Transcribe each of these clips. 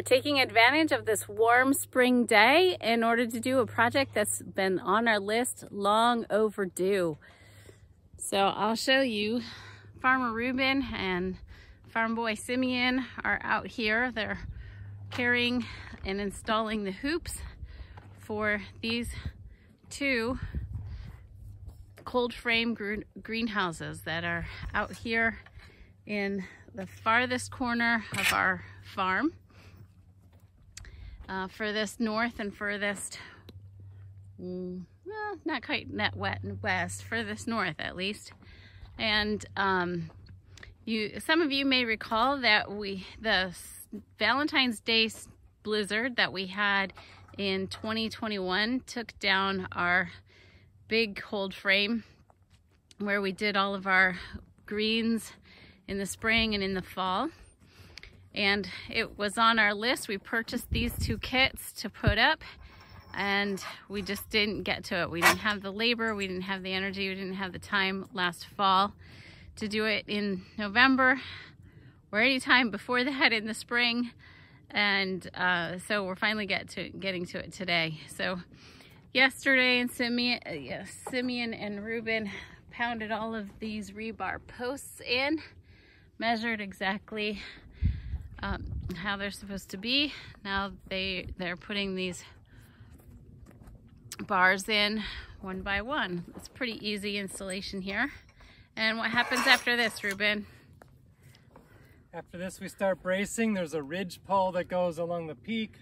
We're taking advantage of this warm spring day in order to do a project that's been on our list long overdue. So I'll show you Farmer Ruben and Farm Boy Simeon are out here. They're carrying and installing the hoops for these two cold frame greenhouses that are out here in the farthest corner of our farm. Uh, furthest north and furthest, mm, well, not quite net wet and west, furthest north at least. And um, you, some of you may recall that we, the Valentine's Day blizzard that we had in 2021 took down our big cold frame where we did all of our greens in the spring and in the fall. And it was on our list. We purchased these two kits to put up and we just didn't get to it. We didn't have the labor, we didn't have the energy, we didn't have the time last fall to do it in November or any time before that in the spring. And uh, so we're finally get to getting to it today. So yesterday and Simeon, uh, yeah, Simeon and Ruben pounded all of these rebar posts in, measured exactly um, how they're supposed to be. Now they, they're putting these bars in one by one. It's pretty easy installation here. And what happens after this, Ruben? After this, we start bracing. There's a ridge pole that goes along the peak.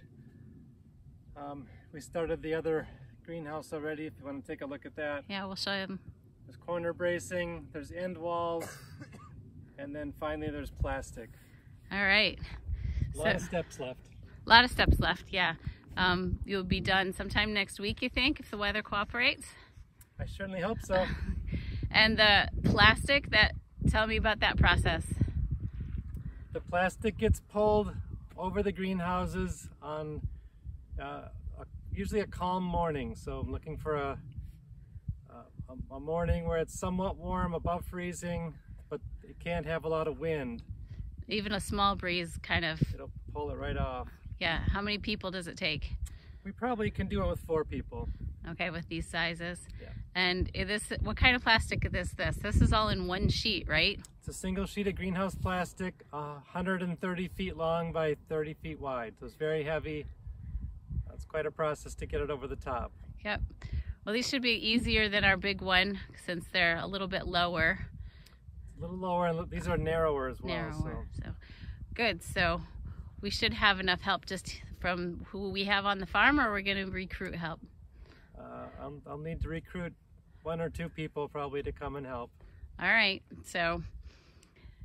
Um, we started the other greenhouse already, if you want to take a look at that. Yeah, we'll show you. There's corner bracing, there's end walls, and then finally there's plastic. All right. A lot so, of steps left. A lot of steps left, yeah. Um, you'll be done sometime next week, you think, if the weather cooperates? I certainly hope so. and the plastic, that tell me about that process. The plastic gets pulled over the greenhouses on uh, usually a calm morning. So I'm looking for a, a, a morning where it's somewhat warm, above freezing, but it can't have a lot of wind. Even a small breeze kind of... It'll pull it right off. Yeah, how many people does it take? We probably can do it with four people. Okay, with these sizes. Yeah. And this, what kind of plastic is this? This is all in one sheet, right? It's a single sheet of greenhouse plastic, uh, 130 feet long by 30 feet wide. So it's very heavy It's quite a process to get it over the top. Yep. Well, these should be easier than our big one since they're a little bit lower. A little lower, and these are narrower as well. Narrower, so. so good. So we should have enough help just from who we have on the farm, or we're going to recruit help? Uh, I'll, I'll need to recruit one or two people probably to come and help. All right. So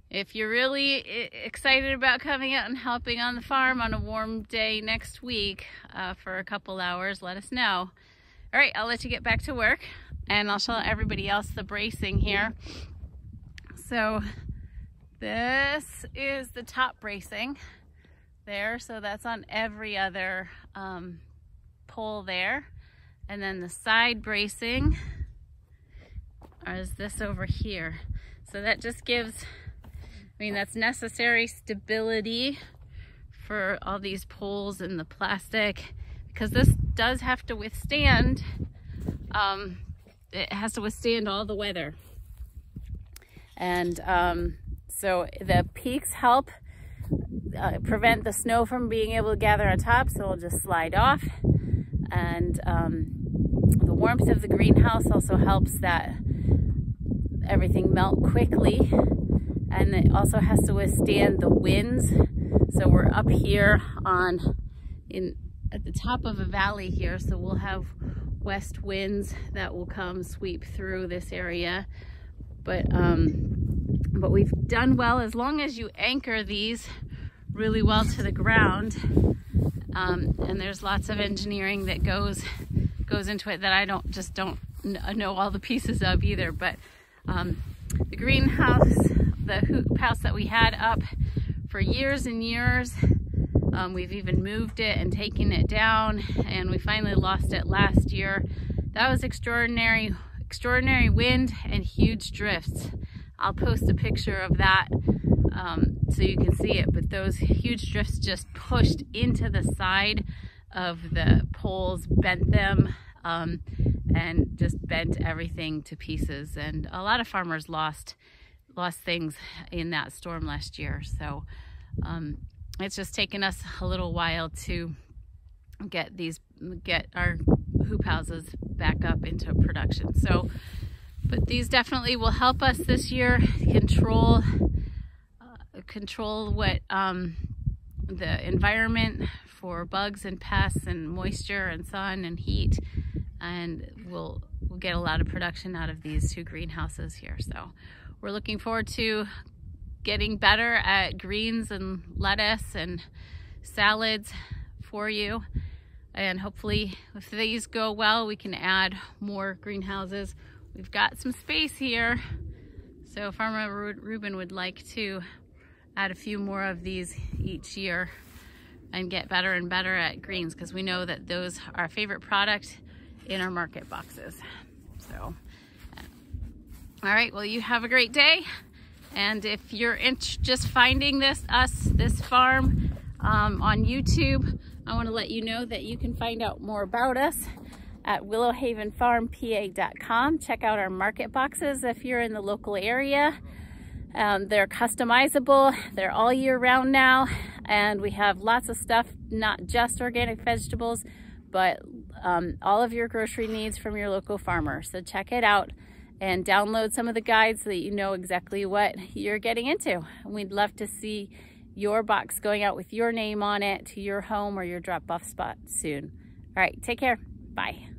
if you're really excited about coming out and helping on the farm on a warm day next week uh, for a couple hours, let us know. All right, I'll let you get back to work and I'll show everybody else the bracing here. So this is the top bracing there. So that's on every other um, pole there. And then the side bracing is this over here. So that just gives I mean, that's necessary stability for all these poles and the plastic because this does have to withstand, um, it has to withstand all the weather. And um, so the peaks help uh, prevent the snow from being able to gather on top, so it'll just slide off. And um, the warmth of the greenhouse also helps that everything melt quickly and it also has to withstand the winds. So we're up here on in at the top of a valley here, so we'll have west winds that will come sweep through this area. But um, but we've done well as long as you anchor these really well to the ground. Um, and there's lots of engineering that goes goes into it that I don't just don't know all the pieces of either. But um, the greenhouse the hoop house that we had up for years and years. Um, we've even moved it and taken it down and we finally lost it last year. That was extraordinary, extraordinary wind and huge drifts. I'll post a picture of that um, so you can see it, but those huge drifts just pushed into the side of the poles, bent them, um, and just bent everything to pieces. And a lot of farmers lost lost things in that storm last year. So um, it's just taken us a little while to get these get our hoop houses back up into production. So, but these definitely will help us this year control uh, control what um, the environment for bugs and pests and moisture and sun and heat, and we'll we'll get a lot of production out of these two greenhouses here. So, we're looking forward to getting better at greens and lettuce and salads for you. And hopefully if these go well, we can add more greenhouses. We've got some space here. So Farmer Ruben would like to add a few more of these each year and get better and better at greens because we know that those are our favorite product in our market boxes. So, uh, all right, well, you have a great day. And if you're just finding this, us, this farm um, on YouTube, I want to let you know that you can find out more about us at willowhavenfarmpa.com. Check out our market boxes if you're in the local area. Um, they're customizable. They're all year round now. And we have lots of stuff, not just organic vegetables, but um, all of your grocery needs from your local farmer. So check it out and download some of the guides so that you know exactly what you're getting into. We'd love to see your box going out with your name on it to your home or your drop off spot soon. All right, take care. Bye.